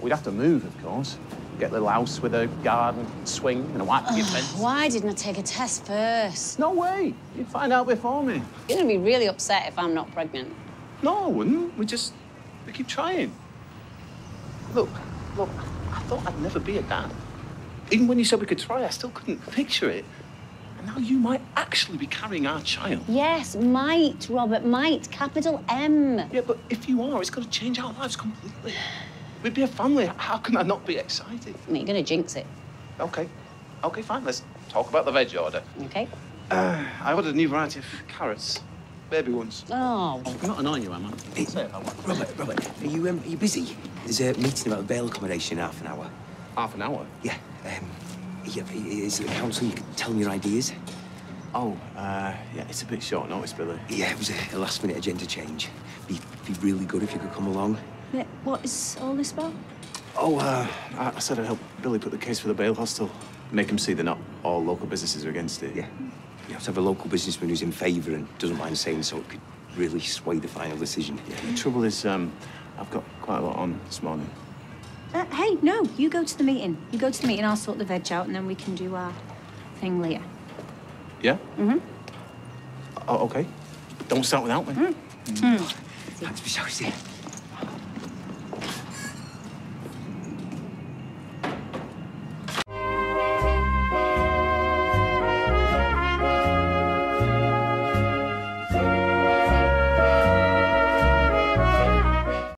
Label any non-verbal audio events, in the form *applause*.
we'd have to move, of course. Get a little house with a garden, swing, and a white picket fence. Why didn't I take a test first? No way. You'd find out before me. You're gonna be really upset if I'm not pregnant. No, I wouldn't. We just we keep trying. Look, look. I thought I'd never be a dad. Even when you said we could try, I still couldn't picture it. And now you might actually be carrying our child. Yes, might, Robert, might. Capital M. Yeah, but if you are, it's going to change our lives completely. We'd be a family. How can I not be excited? I mean, you're gonna jinx it, Okay. Okay, fine. Let's talk about the veg order. okay? Uh, *sighs* I ordered a new variety of carrots. Baby ones. Oh, I'm not annoying you, am I? Hey, Say it that. Robert, Robert, are you, um, are you busy? There's a meeting about the bail accommodation in half an hour. Half an hour. Yeah, um, yeah, is it the council? You can tell me your ideas. Oh, uh, yeah, it's a bit short notice, Billy. Yeah, it was a, a last-minute agenda change. Be, be really good if you could come along. Yeah, what is all this about? Oh, uh, I, I said I'd help Billy put the case for the bail hostel. Make him see that not all local businesses are against it. Yeah. You have to have a local businessman who's in favour and doesn't mind saying so. It could really sway the final decision. Yeah, the trouble is, um, I've got quite a lot on this morning. Uh, hey, no, you go to the meeting. You go to the meeting, I'll sort the veg out, and then we can do our thing later. Yeah? Mm-hmm. Oh, okay. Don't start without me. Thanks for showing